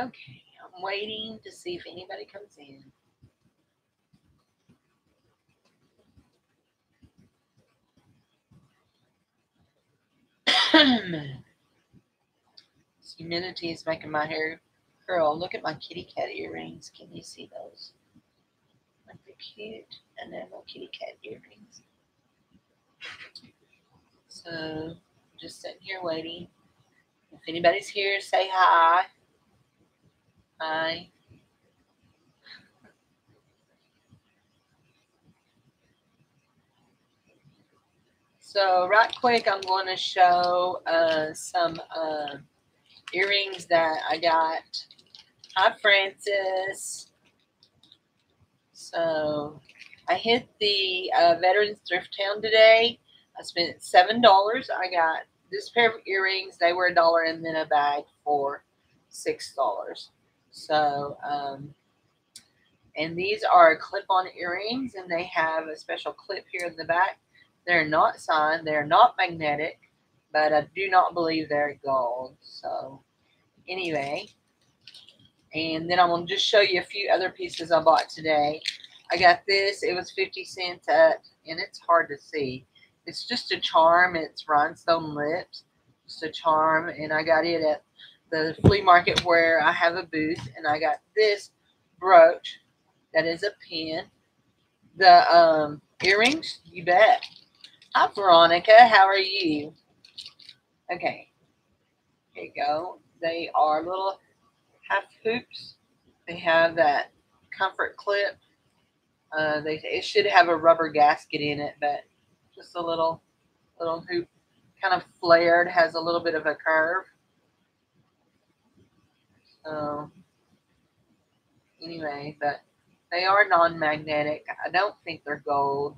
Okay, I'm waiting to see if anybody comes in. humidity is making my hair curl. Look at my kitty cat earrings. Can you see those? Aren't cute? And then my kitty cat earrings. So, just sitting here waiting. If anybody's here, say hi. Hi. So right quick, I'm going to show uh, some uh, earrings that I got. Hi, Francis. So I hit the uh, Veterans Thrift Town today. I spent $7. I got this pair of earrings. They were a dollar and then a bag for $6. So, um, and these are clip-on earrings and they have a special clip here in the back they're not signed. They're not magnetic, but I do not believe they're gold. So anyway, and then I'm going to just show you a few other pieces I bought today. I got this. It was 50 cents at, and it's hard to see. It's just a charm. It's rhinestone lips. Just a charm, and I got it at the flea market where I have a booth, and I got this brooch that is a pin. The um, earrings, you bet. Hi, Veronica. How are you? Okay. Here you go. They are little half hoops. They have that comfort clip. Uh, they it should have a rubber gasket in it, but just a little little hoop, kind of flared, has a little bit of a curve. So anyway, but they are non-magnetic. I don't think they're gold.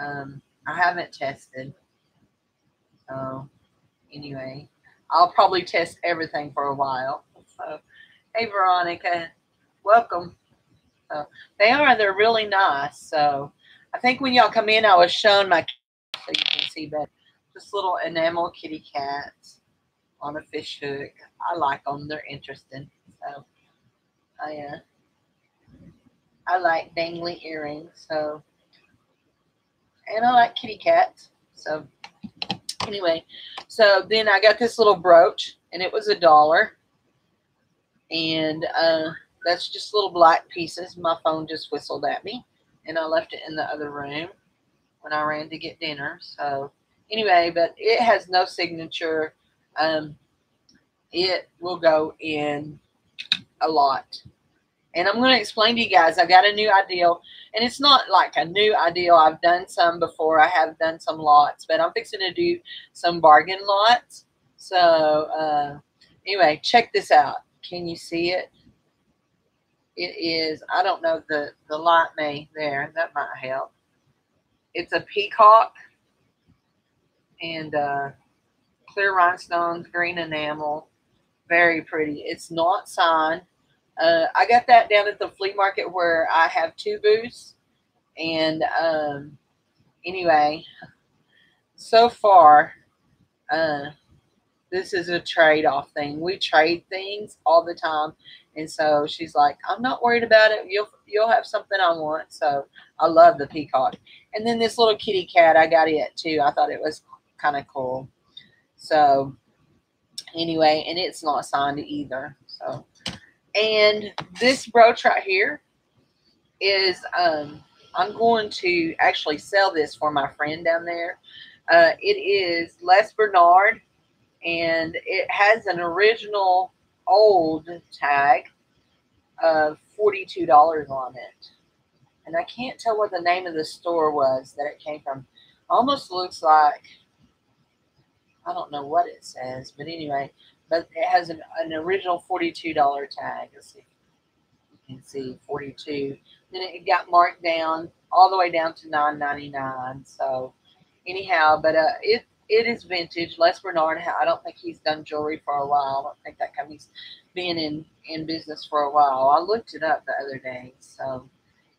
Um, I haven't tested. So anyway, I'll probably test everything for a while. So, hey Veronica, welcome. So they are, they're really nice. So I think when y'all come in, I was shown my so you can see that just little enamel kitty cats on a fish hook. I like them. They're interesting. So I uh, I like dangly earrings. So and I like kitty cats. So anyway, so then I got this little brooch, and it was a dollar. And uh, that's just little black pieces. My phone just whistled at me, and I left it in the other room when I ran to get dinner. So anyway, but it has no signature. Um, it will go in a lot. And I'm going to explain to you guys, I got a new ideal. And it's not like a new ideal. I've done some before. I have done some lots. But I'm fixing to do some bargain lots. So, uh, anyway, check this out. Can you see it? It is, I don't know, the, the light may there. That might help. It's a peacock. And uh, clear rhinestones, green enamel. Very pretty. It's not signed uh, I got that down at the flea market where I have two booths. And um, anyway, so far, uh, this is a trade off thing. We trade things all the time. And so she's like, I'm not worried about it. You'll you'll have something I want. So I love the peacock. And then this little kitty cat, I got it too. I thought it was kind of cool. So anyway, and it's not signed either. So and this brooch right here is, um, I'm going to actually sell this for my friend down there. Uh, it is Les Bernard, and it has an original old tag of $42 on it. And I can't tell what the name of the store was that it came from. Almost looks like, I don't know what it says, but anyway, but it has an, an original $42 tag. Let's see. You can see 42. Then it got marked down all the way down to 9.99. So anyhow, but uh, it it is vintage. Les Bernard, I don't think he's done jewelry for a while. I don't think that company's been in in business for a while. I looked it up the other day. So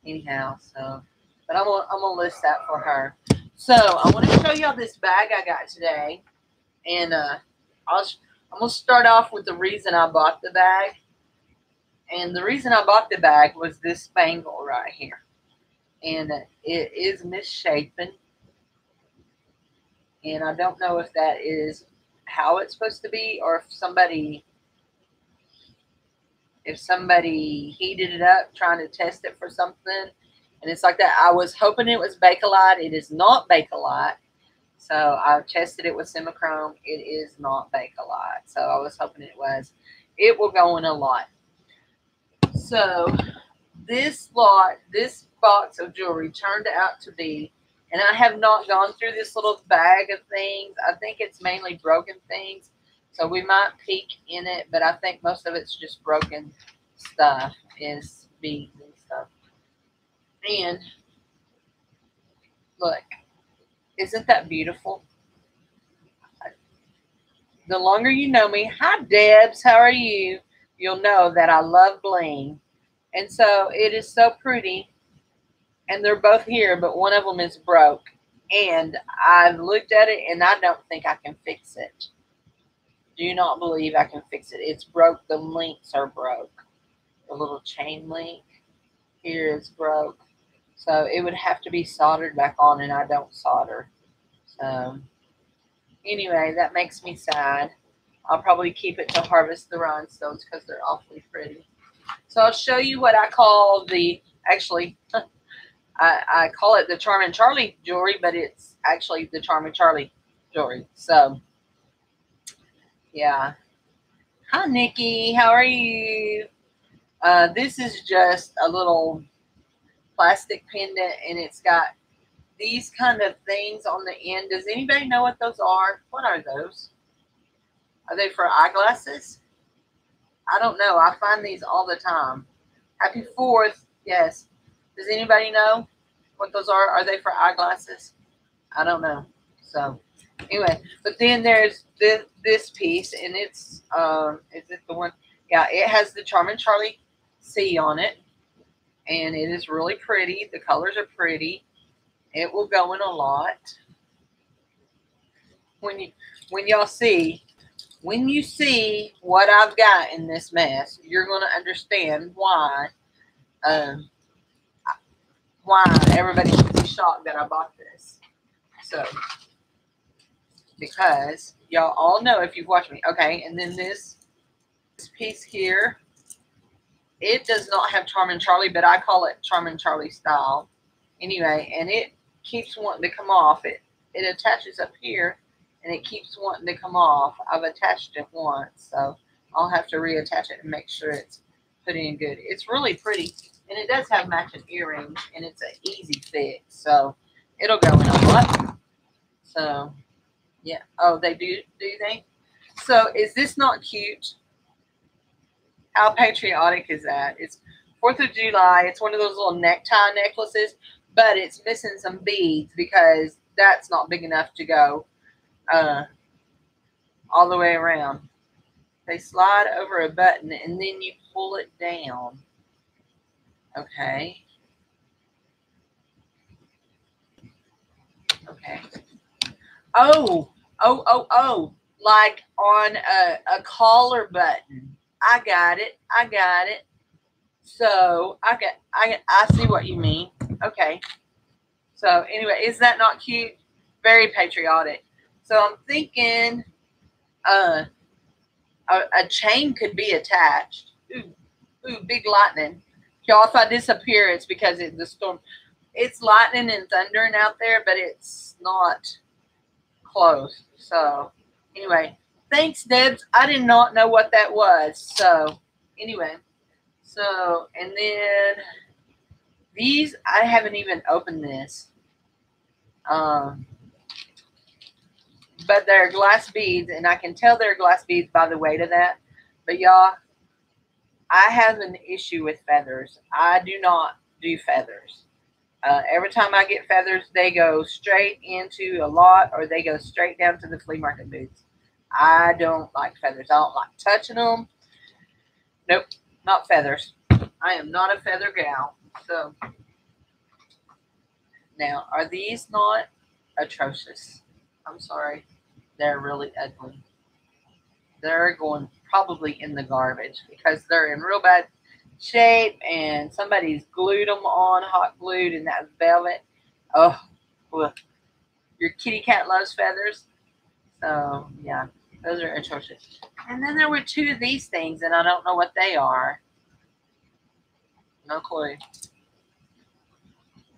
anyhow, so but I'm gonna I'm gonna list that for her. So I want to show y'all this bag I got today, and uh, I'll I'm going to start off with the reason I bought the bag. And the reason I bought the bag was this bangle right here. And it is misshapen. And I don't know if that is how it's supposed to be or if somebody if somebody heated it up trying to test it for something and it's like that. I was hoping it was Bakelite. It is not Bakelite. So I've tested it with Simichrome. It is not bake a lot. So I was hoping it was. It will go in a lot. So this lot, this box of jewelry turned out to be, and I have not gone through this little bag of things. I think it's mainly broken things. So we might peek in it, but I think most of it's just broken stuff, is beads and stuff. And look, isn't that beautiful? The longer you know me, hi Debs, how are you? You'll know that I love bling. And so it is so pretty. And they're both here, but one of them is broke. And I've looked at it and I don't think I can fix it. Do not believe I can fix it. It's broke. The links are broke. The little chain link here is broke. So it would have to be soldered back on, and I don't solder. So anyway, that makes me sad. I'll probably keep it to harvest the rhinestones because they're awfully pretty. So I'll show you what I call the, actually, I, I call it the Charming Charlie jewelry, but it's actually the Charming Charlie jewelry. So yeah. Hi, Nikki. How are you? Uh, this is just a little plastic pendant, and it's got these kind of things on the end. Does anybody know what those are? What are those? Are they for eyeglasses? I don't know. I find these all the time. Happy 4th. Yes. Does anybody know what those are? Are they for eyeglasses? I don't know. So anyway, but then there's this, this piece, and it's, um, is it the one? Yeah, it has the Charming Charlie C on it, and it is really pretty. The colors are pretty. It will go in a lot. When you, when y'all see, when you see what I've got in this mess, you're going to understand why, um, why everybody should be shocked that I bought this. So, because y'all all know if you've watched me. Okay, and then this, this piece here, it does not have Charming Charlie, but I call it Charming Charlie style. Anyway, and it keeps wanting to come off. It it attaches up here, and it keeps wanting to come off. I've attached it once, so I'll have to reattach it and make sure it's put in good. It's really pretty, and it does have matching earrings, and it's an easy fix, so it'll go in a lot. So yeah. Oh, they do, do they? So is this not cute? How patriotic is that? It's 4th of July. It's one of those little necktie necklaces, but it's missing some beads because that's not big enough to go uh, all the way around. They slide over a button and then you pull it down. Okay. Okay. Oh, oh, oh, oh, like on a, a collar button. I got it. I got it. So I got I I see what you mean. Okay. So anyway, is that not cute? Very patriotic. So I'm thinking uh a, a chain could be attached. Ooh, ooh, big lightning. Y'all, I disappear, it's because it's the storm. It's lightning and thundering out there, but it's not close. So anyway, thanks, Debs. I did not know what that was. So anyway, so and then these I haven't even opened this. Um, but they're glass beads, and I can tell they're glass beads by the weight of that. But y'all, I have an issue with feathers. I do not do feathers. Uh, every time I get feathers, they go straight into a lot or they go straight down to the flea market boots. I don't like feathers. I don't like touching them. Nope, not feathers. I am not a feather gal. So, now, are these not atrocious? I'm sorry. They're really ugly. They're going probably in the garbage because they're in real bad shape, and somebody's glued them on, hot glued, in that velvet. Oh, look. Your kitty cat loves feathers. So, yeah, those are interesting. And then there were two of these things, and I don't know what they are. No clue.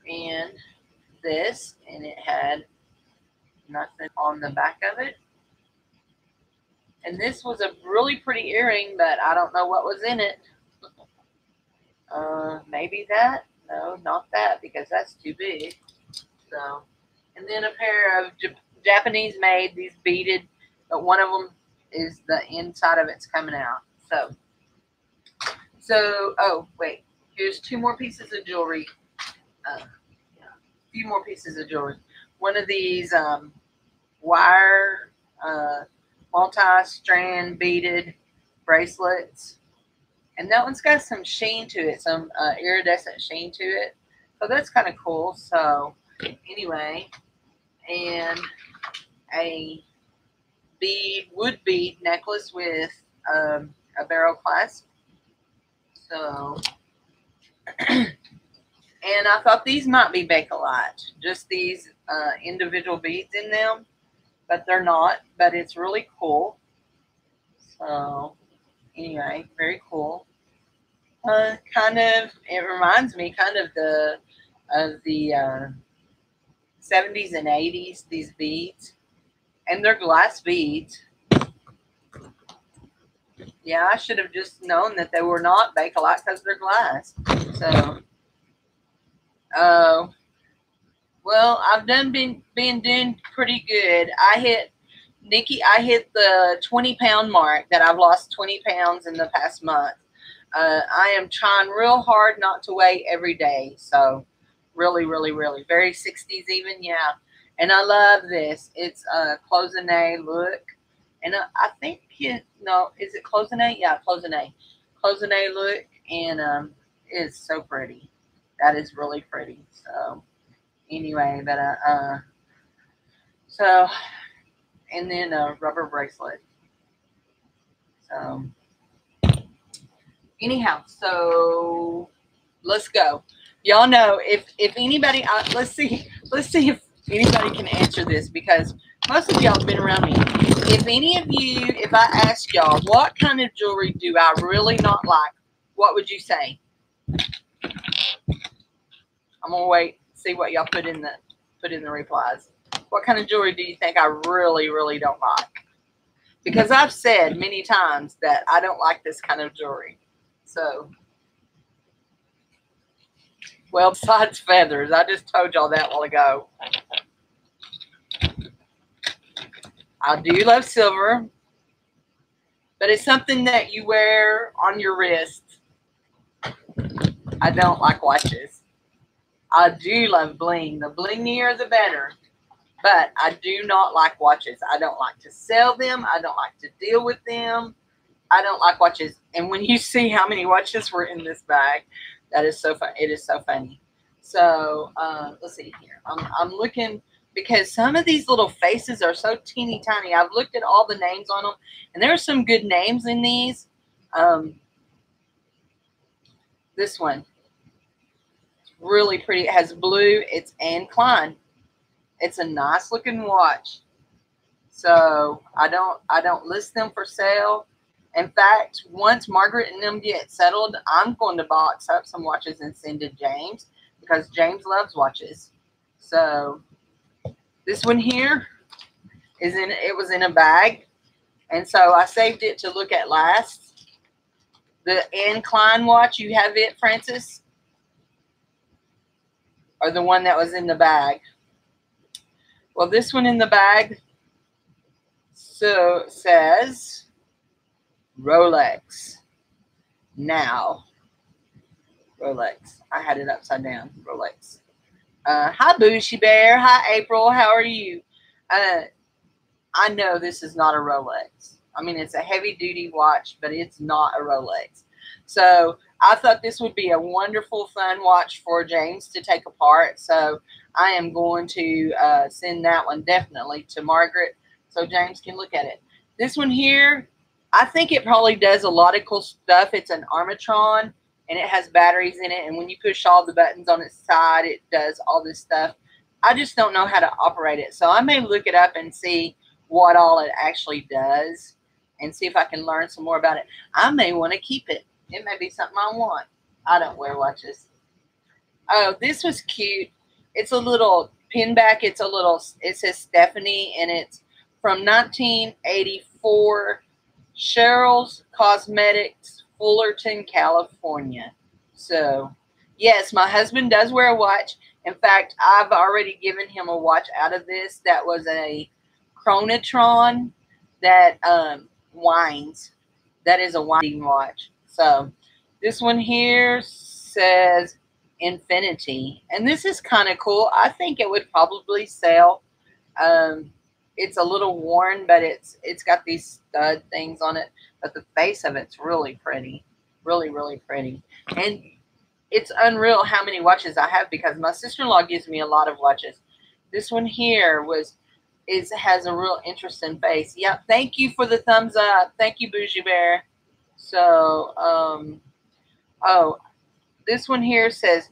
And this, and it had nothing on the back of it. And this was a really pretty earring, but I don't know what was in it. Uh, maybe that? No, not that, because that's too big. So, and then a pair of J Japanese made, these beaded, but one of them is the inside of it's coming out. So, so, oh, wait, here's two more pieces of jewelry. Uh, yeah, a few more pieces of jewelry. One of these um, wire uh, multi-strand beaded bracelets. And that one's got some sheen to it, some uh, iridescent sheen to it. So that's kind of cool. So anyway, and a bead, wood bead necklace with um, a barrel clasp. So, and I thought these might be Bakelite, just these uh, individual beads in them but they're not. But it's really cool. So anyway, very cool. Uh, kind of, it reminds me kind of the of the uh, 70s and 80s. These beads, and they're glass beads. Yeah, I should have just known that they were not Bakelite because they're glass. So. Uh, well, I've done been been doing pretty good. I hit Nikki. I hit the twenty pound mark that I've lost twenty pounds in the past month. Uh, I am trying real hard not to weigh every day. So, really, really, really, very sixties even. Yeah, and I love this. It's a cloisonne look, and I, I think you no, is it cloisonne? Yeah, cloisonne, cloisonne look, and um, it's so pretty. That is really pretty. So anyway, but uh, uh, so and then a rubber bracelet. So anyhow, so let's go. Y'all know if if anybody, uh, let's see, let's see if anybody can answer this because most of y'all have been around me. If any of you, if I ask y'all what kind of jewelry do I really not like, what would you say? I'm gonna wait see what y'all put in the put in the replies. What kind of jewelry do you think I really, really don't like? Because I've said many times that I don't like this kind of jewelry. So, well, besides feathers, I just told y'all that while ago. I do love silver, but it's something that you wear on your wrist. I don't like watches. I do love bling. The blingier, the better. But I do not like watches. I don't like to sell them. I don't like to deal with them. I don't like watches. And when you see how many watches were in this bag, that is so fun. It is so funny. So uh, let's see here. I'm, I'm looking because some of these little faces are so teeny tiny. I've looked at all the names on them, and there are some good names in these. Um, this one, really pretty. It has blue. It's Anne Klein. It's a nice looking watch. So I don't I don't list them for sale. In fact, once Margaret and them get settled, I'm going to box up some watches and send to James because James loves watches. So this one here is in it was in a bag. And so I saved it to look at last. The Anne Klein watch, you have it, Francis? or the one that was in the bag. Well, this one in the bag so says Rolex. Now, Rolex. I had it upside down. Rolex. Uh, hi, Boujee Bear. Hi, April. How are you? Uh, I know this is not a Rolex. I mean, it's a heavy duty watch, but it's not a Rolex. So I thought this would be a wonderful, fun watch for James to take apart. So I am going to uh, send that one definitely to Margaret so James can look at it. This one here, I think it probably does a lot of cool stuff. It's an Armitron and it has batteries in it. And when you push all the buttons on its side, it does all this stuff. I just don't know how to operate it. So I may look it up and see what all it actually does and see if I can learn some more about it. I may want to keep it. It may be something I want. I don't wear watches. Oh, this was cute. It's a little pin back. It's a little, it says Stephanie and it's from 1984 Cheryl's Cosmetics, Fullerton, California. So, yes, my husband does wear a watch. In fact, I've already given him a watch out of this that was a Chronotron that um, winds. That is a winding watch. So, this one here says Infinity. And this is kind of cool. I think it would probably sell. Um, it's a little worn, but it's it's got these stud things on it. But the face of it's really pretty, really really pretty, and it's unreal how many watches I have because my sister-in-law gives me a lot of watches. This one here was is has a real interesting face. Yeah, thank you for the thumbs up. Thank you, Boujee Bear. So, um, oh, this one here says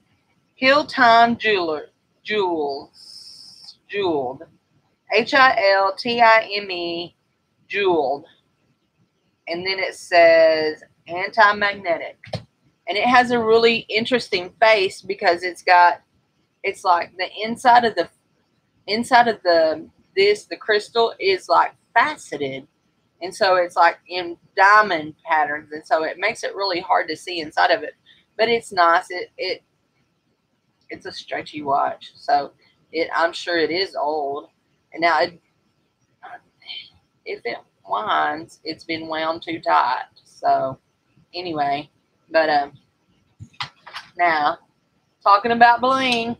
Hiltime Jeweler Jewels Jeweled. H I L T I M E, jeweled. And then it says anti magnetic. And it has a really interesting face because it's got, it's like the inside of the, inside of the, this, the crystal is like faceted. And so it's like in diamond patterns. And so it makes it really hard to see inside of it. But it's nice. It, it, it's a stretchy watch. So it, I'm sure it is old and now, it, if it winds, it's been wound too tight. So, anyway, but um, now talking about bling,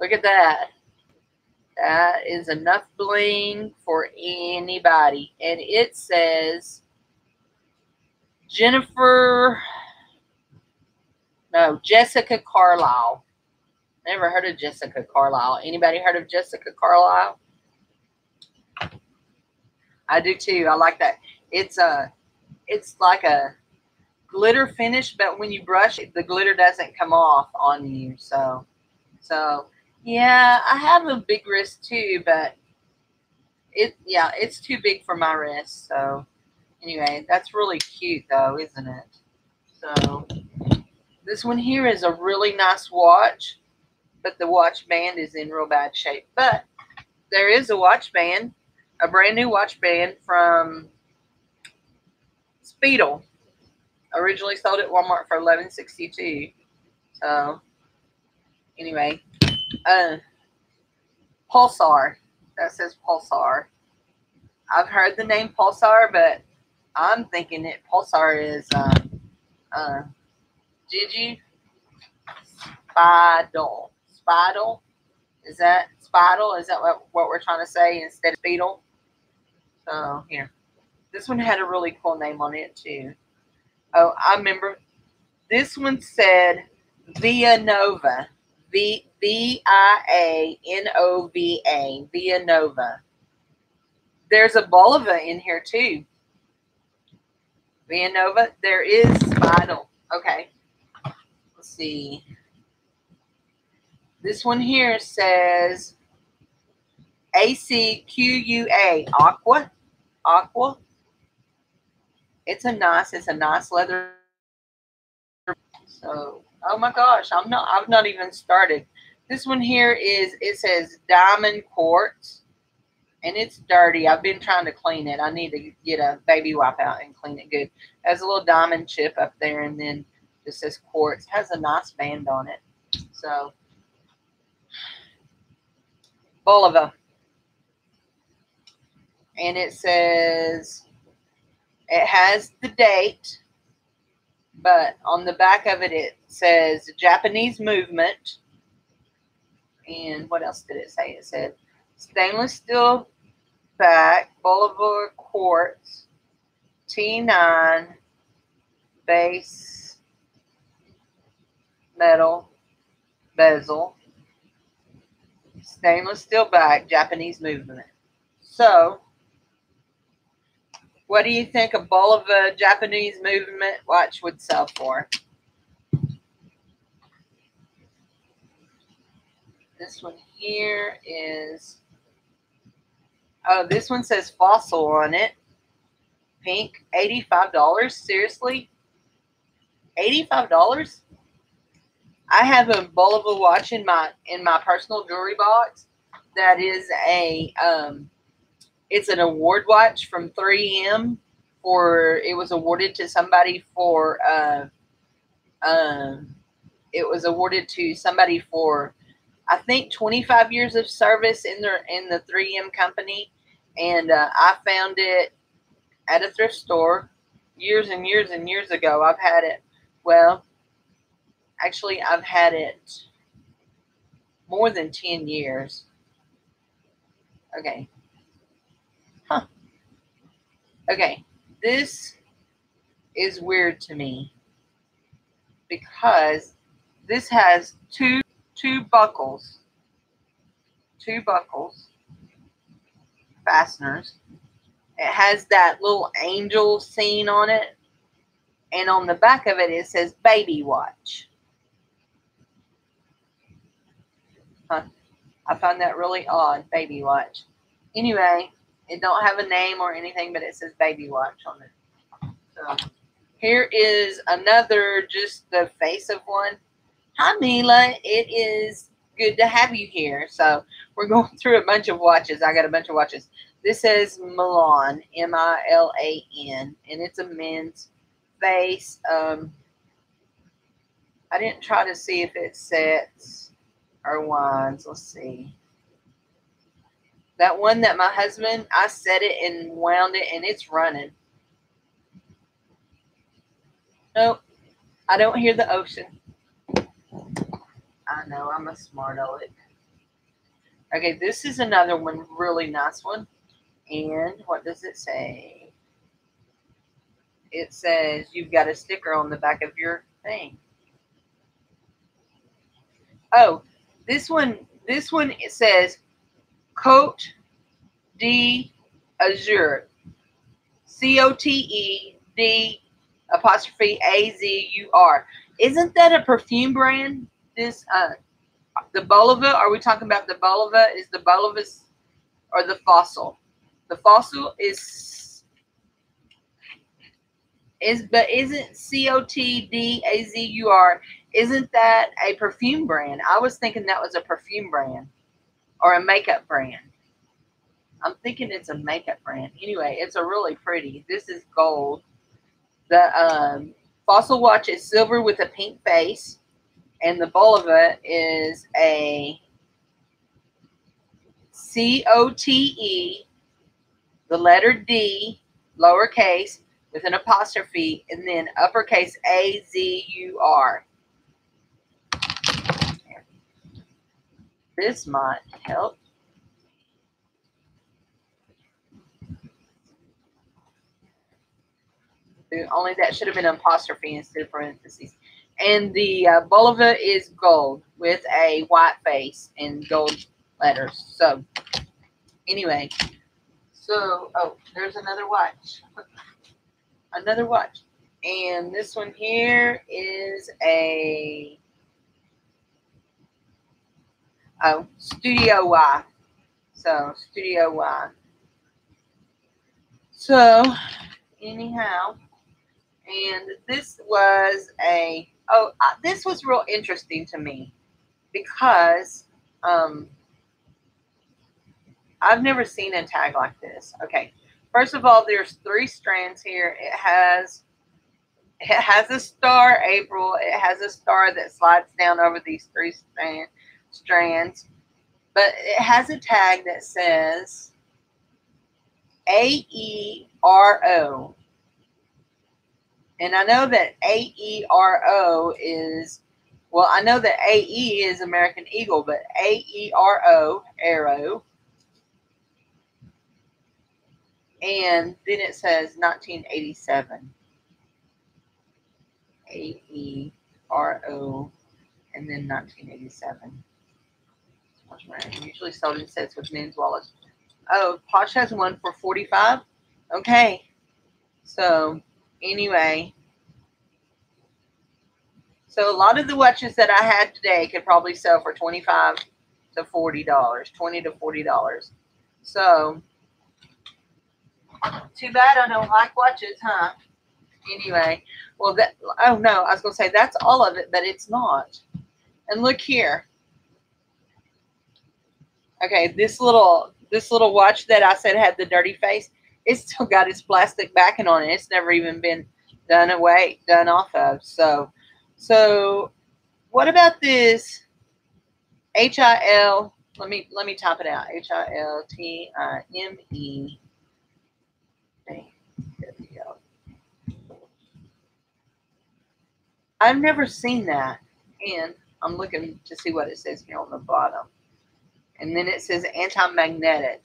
look at that. That is enough bling for anybody, and it says Jennifer. No, Jessica Carlyle. Never heard of Jessica Carlyle. Anybody heard of Jessica Carlyle? I do too. I like that. It's a, it's like a glitter finish, but when you brush it, the glitter doesn't come off on you. So, so yeah, I have a big wrist too, but it, yeah, it's too big for my wrist. So anyway, that's really cute though, isn't it? So this one here is a really nice watch, but the watch band is in real bad shape. But there is a watch band a brand new watch band from Speetle. Originally sold at Walmart for eleven sixty two. So anyway, uh, Pulsar. That says Pulsar. I've heard the name Pulsar, but I'm thinking it Pulsar is uh, uh, Gigi Speidel. Speidel. Is that Speidel? Is that what, what we're trying to say instead of Speedle? So here, this one had a really cool name on it too. Oh, I remember this one said Via Nova. V V I A N O V A. Via Nova. There's a Bulova in here too. Via Nova. There is Speidel. Okay. Let's see. This one here says ACQUA, Aqua, Aqua. It's a nice, it's a nice leather. So, oh my gosh, I'm not, I've not even started. This one here is, it says diamond quartz and it's dirty. I've been trying to clean it. I need to get a baby wipe out and clean it good. It has a little diamond chip up there and then just says quartz. It has a nice band on it. So, Bulova and it says it has the date, but on the back of it it says Japanese movement. And what else did it say? It said stainless steel back, Bulova quartz, T9 base metal bezel, stainless steel back, Japanese movement. So what do you think a Bulova Japanese movement watch would sell for? This one here is, oh, this one says fossil on it. Pink, $85, seriously? $85? I have a Bulova watch in my in my personal jewelry box that is a um, it's an award watch from 3M for it was awarded to somebody for uh um it was awarded to somebody for I think 25 years of service in the in the 3M company and uh, I found it at a thrift store years and years and years ago. I've had it well Actually, I've had it more than 10 years. Okay. Okay. This is weird to me because this has two two buckles. Two buckles. Fasteners. It has that little angel scene on it. And on the back of it, it says baby watch. Huh. I find that really odd. Baby watch. Anyway, it don't have a name or anything, but it says baby watch on it. So here is another, just the face of one. Hi, Mila. It is good to have you here. So we're going through a bunch of watches. I got a bunch of watches. This says Milan, M-I-L-A-N, and it's a men's face. Um, I didn't try to see if it sets or wands. Let's see. That one that my husband, I set it and wound it and it's running. Nope. I don't hear the ocean. I know, I'm a smart aleck. Okay, this is another one, really nice one. And what does it say? It says you've got a sticker on the back of your thing. Oh, this one, this one it says Cote D Azure. C O T E D apostrophe A Z U R. Isn't that a perfume brand? This uh the Bulova, are we talking about the Bulova? Is the Bulova or the fossil? The fossil is is but isn't C O T D A Z U R isn't that a perfume brand? I was thinking that was a perfume brand or a makeup brand. I'm thinking it's a makeup brand. Anyway, it's a really pretty. This is gold. The um, Fossil watch is silver with a pink face, and the Bulova is a C O T E, the letter D, lowercase, with an apostrophe, and then uppercase A Z U R. This might help. Only that should have been apostrophe instead of parentheses. And the uh, is gold with a white face and gold letters. So, anyway. So, oh, there's another watch. another watch. And this one here is a Oh, Studio Y. So, Studio Y. So, anyhow, and this was a, oh, uh, this was real interesting to me because um, I've never seen a tag like this. Okay, first of all, there's three strands here. It has it has a star, April. It has a star that slides down over these three strands strands, but it has a tag that says AERO. And I know that AERO is, well, I know that AE is American Eagle, but AERO, arrow. And then it says 1987. AERO and then 1987 usually sold in sets with men's wallets. Oh, Posh has one for 45 Okay. So, anyway. So, a lot of the watches that I had today could probably sell for 25 to forty dollars, twenty to forty dollars. So too bad I don't like watches, huh? Anyway, well that oh no, I was gonna say that's all of it, but it's not. And look here. Okay, this little this little watch that I said had the dirty face, it's still got its plastic backing on it. It's never even been done away, done off of. So, so what about this H I L? Let me let me type it out. H I L T I M E. I've never seen that, and I'm looking to see what it says here on the bottom. And then it says anti-magnetic.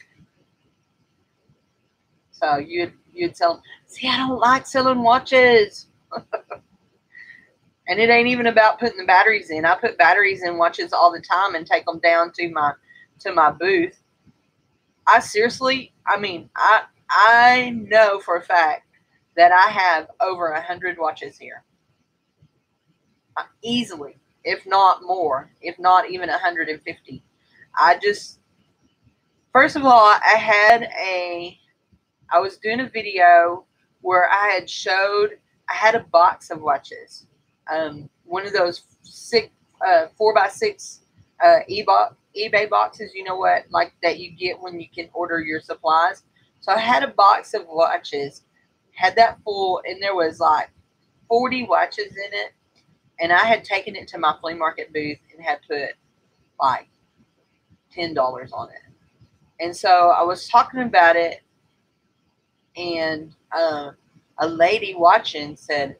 So you'd you'd tell, see, I don't like selling watches. and it ain't even about putting the batteries in. I put batteries in watches all the time and take them down to my to my booth. I seriously, I mean, I I know for a fact that I have over a hundred watches here, uh, easily, if not more, if not even a hundred and fifty. I just, first of all, I had a I was doing a video where I had showed I had a box of watches, um, one of those six uh, four by six uh, eBay boxes. You know what, like that you get when you can order your supplies. So I had a box of watches, had that full, and there was like forty watches in it, and I had taken it to my flea market booth and had put like ten dollars on it. And so I was talking about it and uh, a lady watching said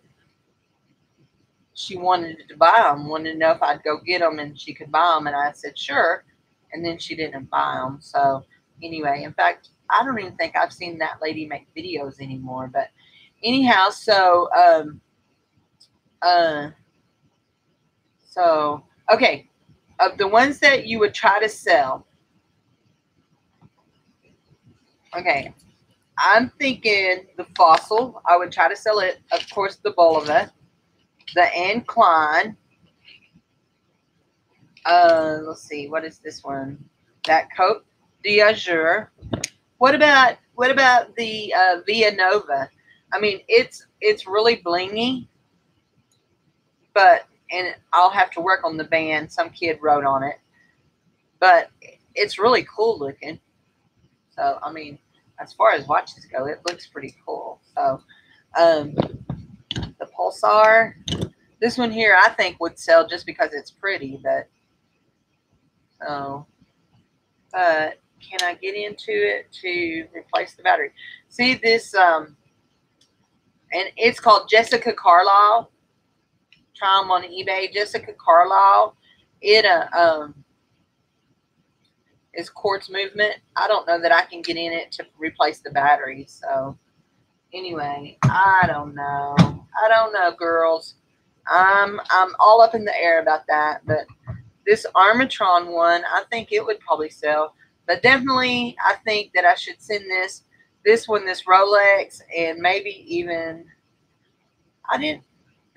she wanted to buy them, wanted to know if I'd go get them and she could buy them, and I said sure, and then she didn't buy them. So anyway, in fact, I don't even think I've seen that lady make videos anymore. But anyhow, so um, uh, so okay, of the ones that you would try to sell. Okay, I'm thinking the fossil. I would try to sell it. Of course, the Bulova, the Klein. Uh, let's see. What is this one? That Cote d'Azur. What about what about the uh, Via Nova? I mean, it's it's really blingy, but and I'll have to work on the band. Some kid wrote on it, but it's really cool looking. So I mean, as far as watches go, it looks pretty cool. So, um, the Pulsar, this one here, I think would sell just because it's pretty, but so, but can I get into it to replace the battery? See this, um, and it's called Jessica Carlyle. Try them on eBay. Jessica Carlyle. It, uh, um, is quartz movement. I don't know that I can get in it to replace the battery. So anyway, I don't know. I don't know, girls. I'm I'm all up in the air about that. But this Armitron one, I think it would probably sell. But definitely, I think that I should send this this one, this Rolex, and maybe even I didn't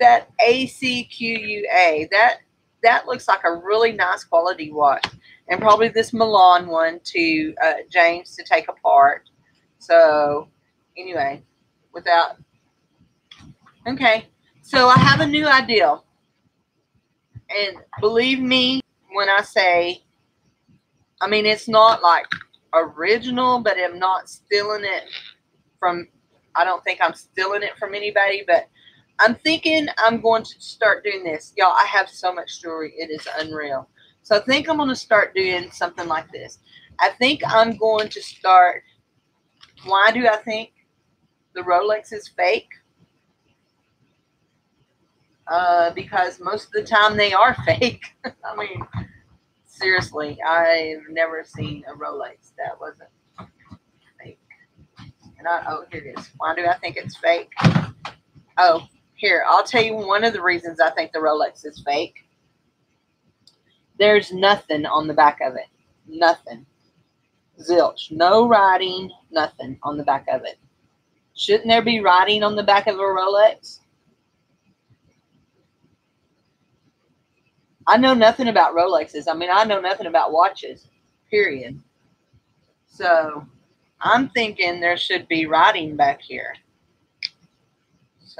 that ACQUA. That that looks like a really nice quality watch and probably this Milan one to uh, James to take apart. So anyway, without okay, so I have a new idea, and believe me when I say, I mean it's not like original, but I'm not stealing it from. I don't think I'm stealing it from anybody, but I'm thinking I'm going to start doing this. Y'all, I have so much jewelry. It is unreal. So I think I'm going to start doing something like this. I think I'm going to start. Why do I think the Rolex is fake? Uh, because most of the time they are fake. I mean, seriously, I've never seen a Rolex that wasn't fake. And I, oh, here it is. Why do I think it's fake? Oh, here, I'll tell you one of the reasons I think the Rolex is fake. There's nothing on the back of it. Nothing. Zilch. No writing, nothing on the back of it. Shouldn't there be writing on the back of a Rolex? I know nothing about Rolexes. I mean, I know nothing about watches, period. So I'm thinking there should be writing back here.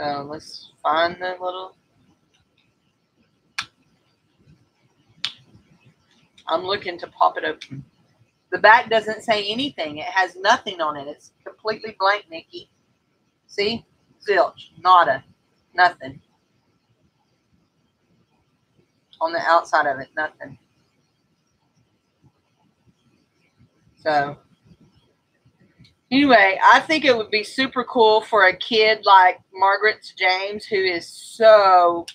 So let's find the little. I'm looking to pop it open. The back doesn't say anything. It has nothing on it. It's completely blank, Nikki. See? Zilch. Nada. Nothing. On the outside of it, nothing. So, anyway, I think it would be super cool for a kid like Margaret James, who is so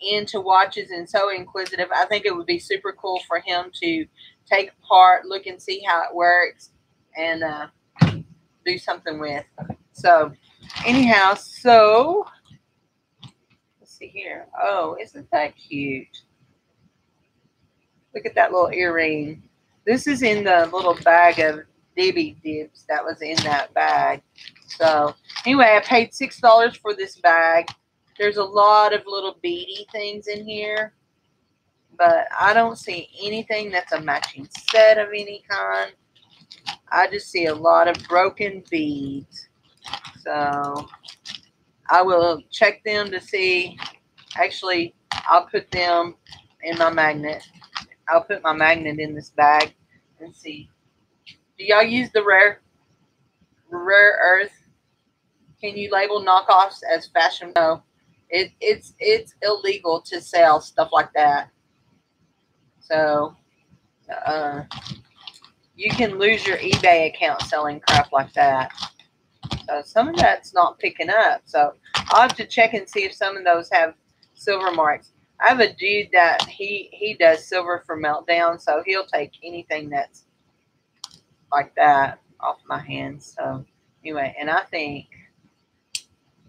into watches and so inquisitive. I think it would be super cool for him to take apart, look and see how it works, and uh, do something with. So, anyhow, so let's see here. Oh, isn't that cute? Look at that little earring. This is in the little bag of Dibby Dibs that was in that bag. So, anyway, I paid $6 for this bag. There's a lot of little beady things in here, but I don't see anything that's a matching set of any kind. I just see a lot of broken beads. So I will check them to see. Actually, I'll put them in my magnet. I'll put my magnet in this bag and see. Do y'all use the rare rare earth? Can you label knockoffs as fashion? No. It, it's it's illegal to sell stuff like that. So uh, you can lose your eBay account selling crap like that. So some of that's not picking up. So I'll have to check and see if some of those have silver marks. I have a dude that he he does silver for meltdown, so he'll take anything that's like that off my hands. So anyway, and I think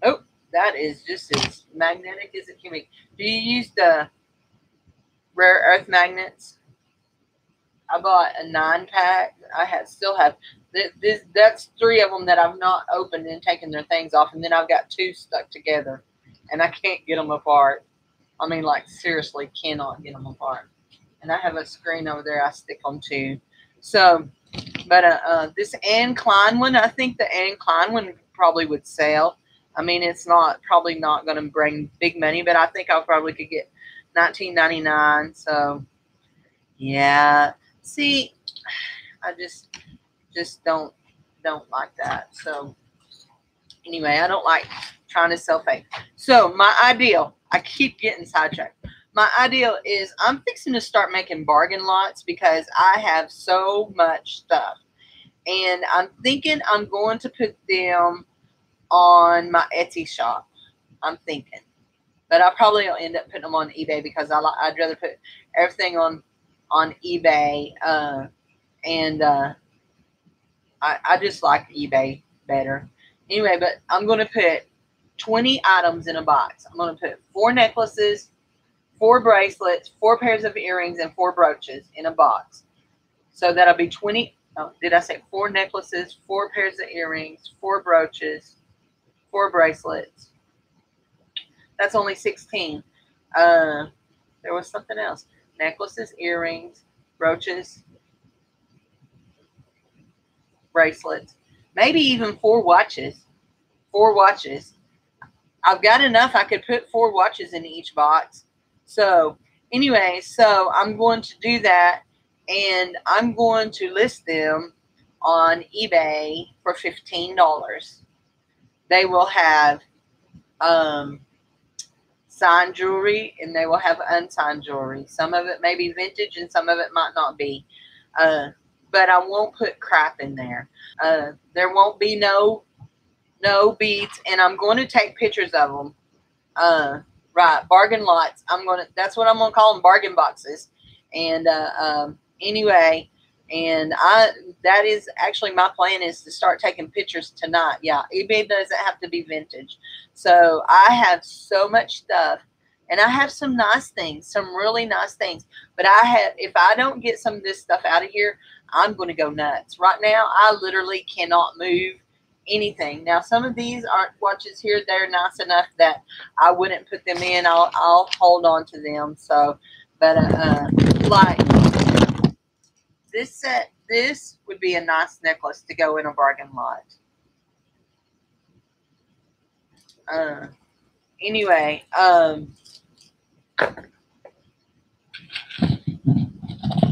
oh that is just as magnetic as it can be. Do you use the rare earth magnets? I bought a nine pack. I have still have this. That's three of them that I've not opened and taken their things off, and then I've got two stuck together, and I can't get them apart. I mean, like seriously, cannot get them apart. And I have a screen over there I stick them to. So, but uh, uh, this Anne Klein one, I think the Anne Klein one probably would sell. I mean, it's not probably not going to bring big money, but I think I probably could get 19.99. So, yeah. See, I just just don't don't like that. So, anyway, I don't like trying to sell fake. So, my ideal, I keep getting sidetracked. My ideal is I'm fixing to start making bargain lots because I have so much stuff. And I'm thinking I'm going to put them on my Etsy shop. I'm thinking, but I probably will end up putting them on eBay because I. I'd rather put everything on on eBay, uh, and uh, I I just like eBay better. Anyway, but I'm going to put 20 items in a box. I'm going to put four necklaces, four bracelets, four pairs of earrings, and four brooches in a box. So that'll be 20. Oh, did I say four necklaces, four pairs of earrings, four brooches, four bracelets. That's only 16. Uh, there was something else. Necklaces, earrings, brooches, bracelets, maybe even four watches. Four watches. I've got enough. I could put four watches in each box. So anyway, so I'm going to do that and I'm going to list them on eBay for $15 they will have um, signed jewelry and they will have unsigned jewelry. Some of it may be vintage and some of it might not be. Uh, but I won't put crap in there. Uh, there won't be no no beads, and I'm going to take pictures of them. Uh, right, bargain lots. I'm gonna. That's what I'm gonna call them, bargain boxes. And uh, um, anyway, and I that is actually my plan is to start taking pictures tonight. Yeah, eBay doesn't have to be vintage. So I have so much stuff and I have some nice things, some really nice things. But I have if I don't get some of this stuff out of here, I'm going to go nuts. Right now, I literally cannot move anything. Now, some of these aren't watches here. They're nice enough that I wouldn't put them in. I'll, I'll hold on to them. So, But uh, uh, like this set, this would be a nice necklace to go in a bargain lot. Uh, anyway, um,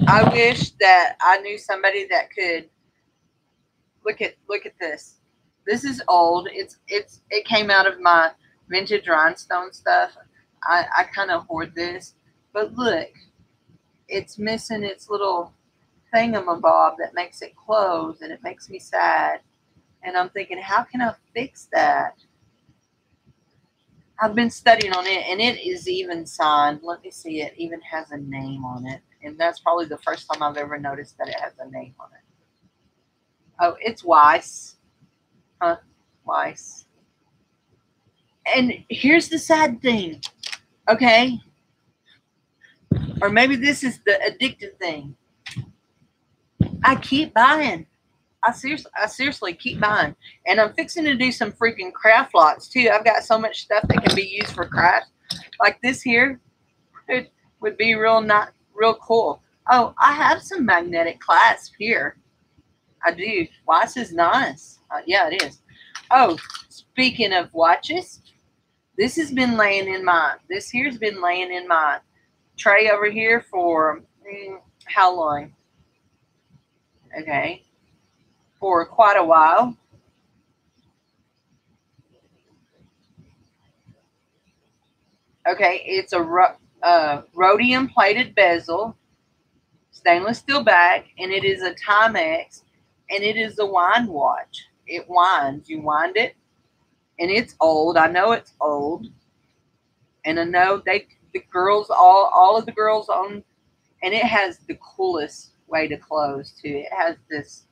I wish that I knew somebody that could look at look at this. This is old. It's it's it came out of my vintage rhinestone stuff. I, I kind of hoard this. But look, it's missing its little thingamabob that makes it close and it makes me sad. And I'm thinking, how can I fix that? I've been studying on it and it is even signed. Let me see, it even has a name on it. And that's probably the first time I've ever noticed that it has a name on it. Oh, it's Weiss. Huh? Weiss. And here's the sad thing. Okay. Or maybe this is the addictive thing. I keep buying. I seriously, I seriously keep buying, and I'm fixing to do some freaking craft lots too. I've got so much stuff that can be used for craft, like this here. It would be real not real cool. Oh, I have some magnetic clasp here. I do. Watch is nice. Uh, yeah, it is. Oh, speaking of watches, this has been laying in my. This here's been laying in my tray over here for mm, how long? Okay, for quite a while. Okay, it's a uh, rhodium plated bezel, stainless steel back, and it is a Timex, and it is a wind watch. It winds. You wind it, and it's old. I know it's old, and I know they the girls all all of the girls on, and it has the coolest way to close too. It has this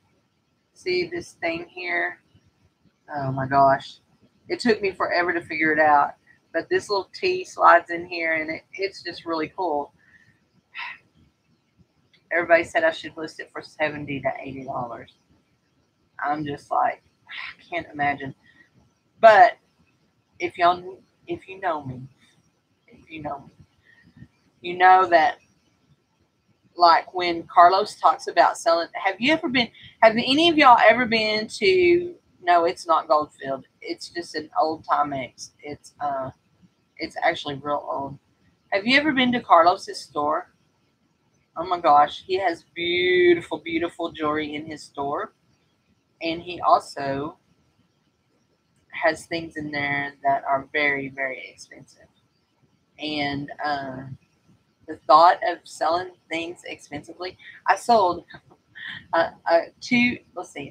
See this thing here? Oh my gosh. It took me forever to figure it out. But this little T slides in here and it, it's just really cool. Everybody said I should list it for 70 to $80. I'm just like, I can't imagine. But if y'all, if you know me, if you know me, you know that like when Carlos talks about selling. Have you ever been? Have any of y'all ever been to? No, it's not gold-filled. It's just an old Timex. It's uh, it's actually real old. Have you ever been to Carlos's store? Oh my gosh, he has beautiful, beautiful jewelry in his store, and he also has things in there that are very, very expensive. And uh, the thought of selling things expensively. I sold uh, uh, two, let's see,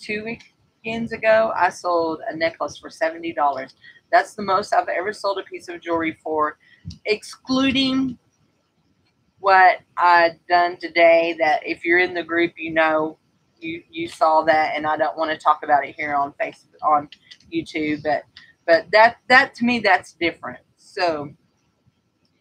two weekends ago, I sold a necklace for $70. That's the most I've ever sold a piece of jewelry for, excluding what I've done today. That if you're in the group, you know, you you saw that, and I don't want to talk about it here on Facebook on YouTube, but but that that to me that's different. So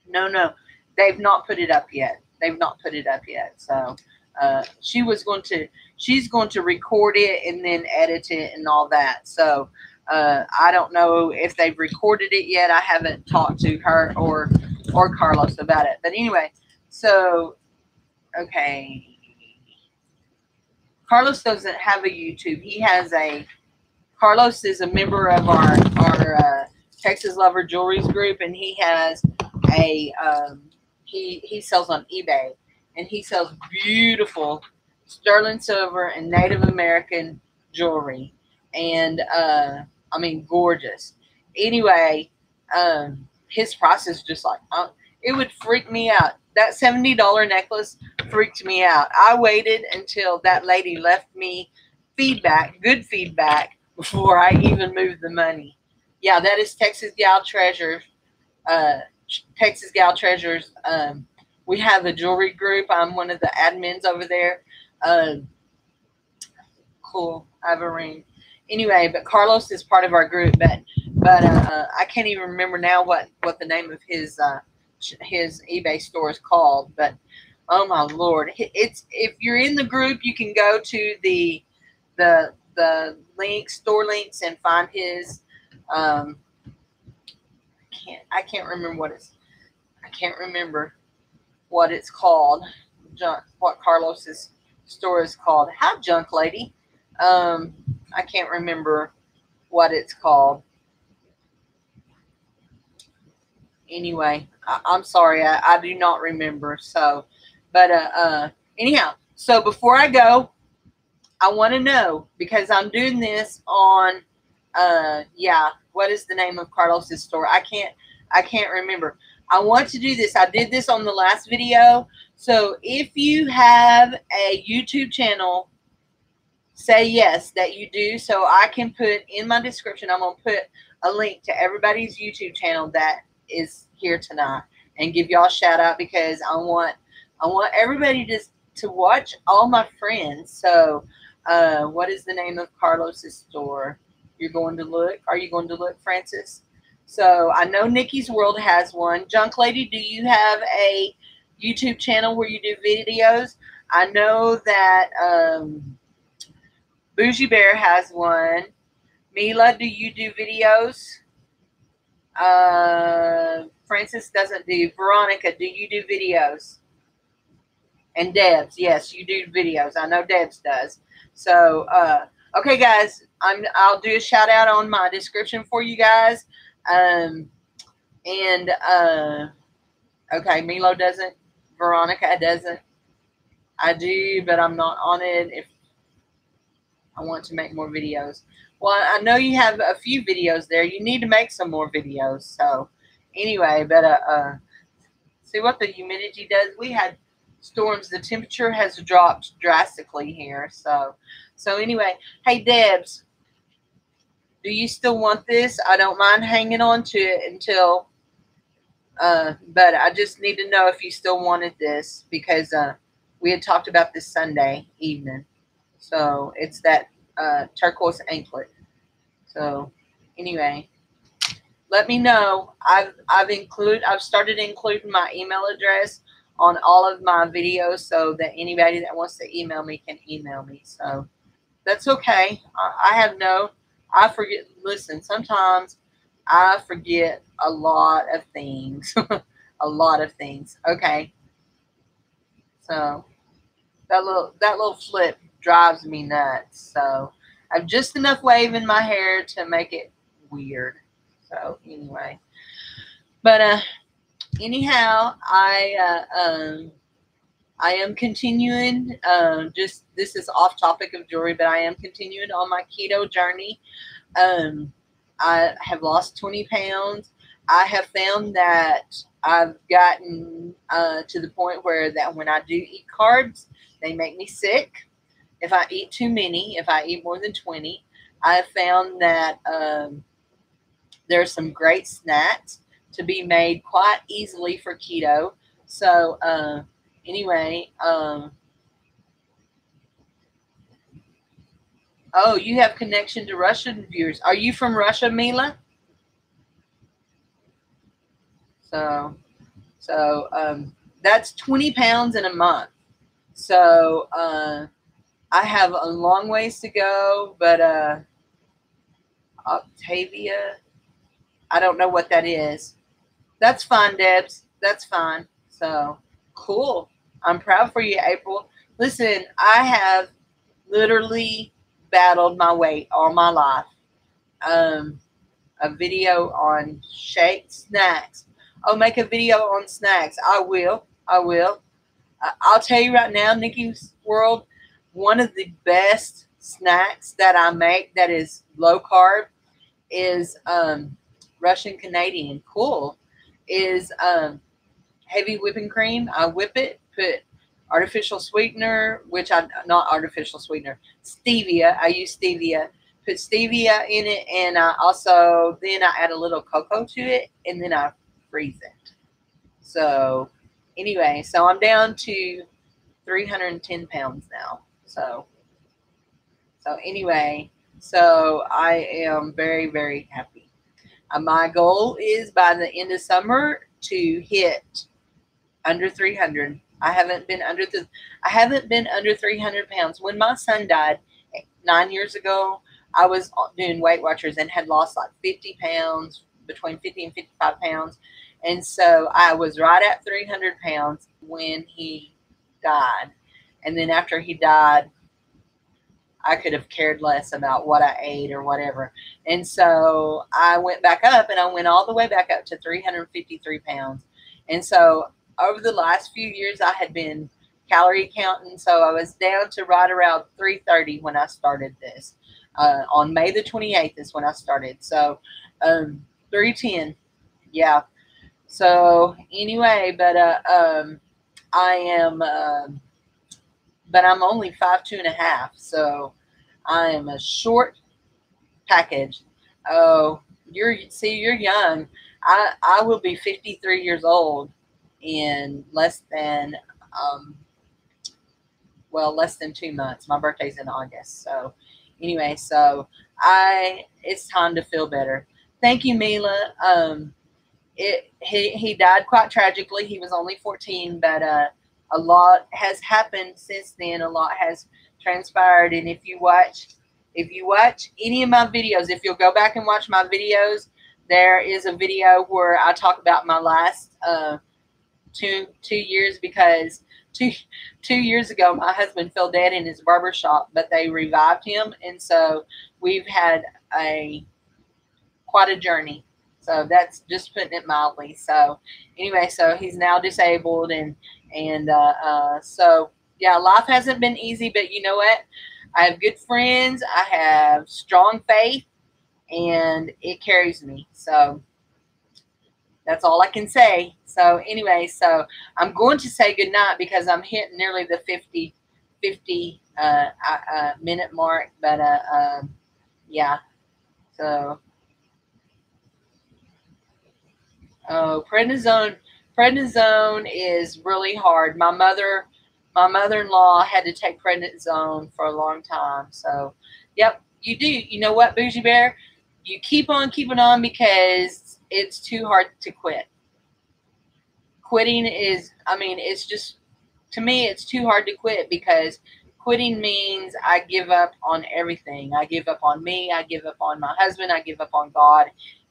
no, no, they've not put it up yet. They've not put it up yet. So uh, she was going to, she's going to record it and then edit it and all that. So uh, I don't know if they've recorded it yet. I haven't talked to her or or Carlos about it. But anyway, so okay. Carlos doesn't have a YouTube. He has a Carlos is a member of our our uh, Texas Lover Jewelries group, and he has a um, he he sells on eBay, and he sells beautiful sterling silver and Native American jewelry, and uh, I mean gorgeous. Anyway, um, his price is just like uh, it would freak me out. That seventy dollar necklace freaked me out. I waited until that lady left me feedback, good feedback, before I even moved the money. Yeah, that is Texas Gal Treasure. Uh, Texas Gal Treasures. Um, we have a jewelry group. I'm one of the admins over there. Uh, cool. I have a ring. Anyway, but Carlos is part of our group, but but uh, I can't even remember now what what the name of his uh, his eBay store is called. But oh my lord, it's if you're in the group, you can go to the the the links store links and find his um, I can't I can't remember what it's I can't remember what it's called. What Carlos's store is called. Hi, Junk Lady. Um, I can't remember what it's called. Anyway, I, am sorry, I, I, do not remember. So, but uh, uh, anyhow, so before I go, I want to know because I'm doing this on, uh, yeah, what is the name of Carlos's store? I can't, I can't remember. I want to do this. I did this on the last video. So if you have a YouTube channel, say yes that you do. So I can put in my description, I'm going to put a link to everybody's YouTube channel that is here tonight and give y'all shout out because I want I want everybody to to watch all my friends. So uh, what is the name of Carlos's store? You're going to look. Are you going to look, Francis? So I know Nikki's World has one. Junk Lady, do you have a YouTube channel where you do videos? I know that um, Boujee Bear has one. Mila, do you do videos? Uh, Francis doesn't do. Veronica, do you do videos? And Debs, yes, you do videos. I know Debs does. So, uh, okay, guys, I'm I'll do a shout out on my description for you guys. Um, and uh, okay, Milo doesn't. Veronica doesn't. I do, but I'm not on it. If I want to make more videos. Well, I know you have a few videos there. You need to make some more videos. So, anyway, but uh, uh see what the humidity does. We had storms. The temperature has dropped drastically here. So, so anyway, hey Debs, do you still want this? I don't mind hanging on to it until, uh, but I just need to know if you still wanted this because uh, we had talked about this Sunday evening. So it's that uh, turquoise anklet. So anyway, let me know. I've I've included I've started including my email address on all of my videos so that anybody that wants to email me can email me. So that's okay. I, I have no I forget. Listen, sometimes I forget a lot of things. a lot of things. Okay. So that little that little flip drives me nuts. So I have just enough wave in my hair to make it weird. So anyway, but uh, anyhow, I uh, um, I am continuing. Uh, just this is off topic of jewelry, but I am continuing on my keto journey. Um, I have lost 20 pounds. I have found that I've gotten uh, to the point where that when I do eat carbs, they make me sick. If I eat too many, if I eat more than 20, I found that um, there's some great snacks to be made quite easily for keto. So, uh, anyway, um, oh, you have connection to Russian viewers. Are you from Russia, Mila? So, so um, that's 20 pounds in a month. So, uh, I have a long ways to go, but uh, Octavia, I don't know what that is. That's fine, Debs. That's fine. So, cool. I'm proud for you, April. Listen, I have literally battled my weight all my life. Um, a video on shake snacks. I'll make a video on snacks. I will. I will. I'll tell you right now, Nikki's World, one of the best snacks that I make that is low carb is um, Russian Canadian. Cool. Is um, heavy whipping cream. I whip it, put artificial sweetener, which I not artificial sweetener, stevia. I use stevia. Put stevia in it, and I also then I add a little cocoa to it, and then I freeze it. So anyway, so I'm down to 310 pounds now. So so anyway, so I am very very happy. Uh, my goal is by the end of summer to hit under 300. I haven't been under the I haven't been under 300 pounds. When my son died nine years ago, I was doing Weight Watchers and had lost like 50 pounds, between 50 and 55 pounds. And so I was right at 300 pounds when he died. And then after he died, I could have cared less about what I ate or whatever. And so I went back up and I went all the way back up to 353 pounds. And so over the last few years, I had been calorie counting. So I was down to right around 330 when I started this. Uh, on May the 28th is when I started. So um, 310. Yeah. So anyway, but uh, um, I am. Uh, but I'm only five two and a half, so I am a short package. Oh, you're see, you're young. I I will be 53 years old in less than um, well, less than two months. My birthday's in August, so anyway, so I it's time to feel better. Thank you, Mila. Um, it he he died quite tragically. He was only 14, but uh a lot has happened since then. A lot has transpired. And if you watch, if you watch any of my videos, if you'll go back and watch my videos, there is a video where I talk about my last uh, two two years because two two years ago my husband fell dead in his barber shop, but they revived him, and so we've had a quite a journey. So that's just putting it mildly. So anyway, so he's now disabled and and uh, uh, so, yeah, life hasn't been easy, but you know what? I have good friends. I have strong faith, and it carries me. So that's all I can say. So anyway, so I'm going to say goodnight because I'm hitting nearly the 50, 50 uh, uh, uh, minute mark. But uh, um, yeah, so oh, prednisone prednisone is really hard. My mother, my mother-in-law had to take prednisone for a long time. So, yep, you do. You know what, Boujee Bear? You keep on keeping on because it's too hard to quit. Quitting is, I mean, it's just, to me, it's too hard to quit because quitting means I give up on everything. I give up on me. I give up on my husband. I give up on God.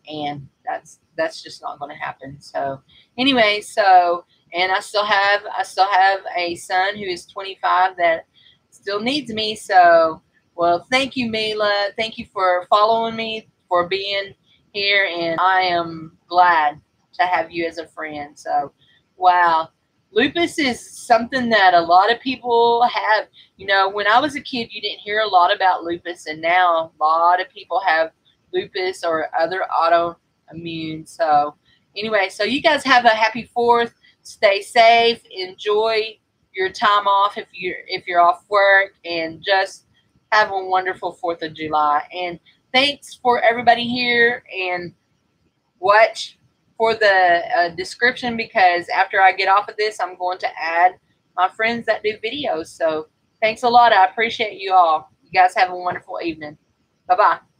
And that's that's just not going to happen. So anyway, so and I still have I still have a son who is 25 that still needs me. So well, thank you, Mila. Thank you for following me, for being here, and I am glad to have you as a friend. So wow. Lupus is something that a lot of people have. You know, when I was a kid, you didn't hear a lot about lupus, and now a lot of people have lupus or other autoimmune. So anyway, so you guys have a happy fourth. Stay safe. Enjoy your time off if you're if you're off work, and just have a wonderful Fourth of July. And thanks for everybody here. And watch for the uh, description because after I get off of this, I'm going to add my friends that do videos. So thanks a lot. I appreciate you all. You guys have a wonderful evening. Bye bye.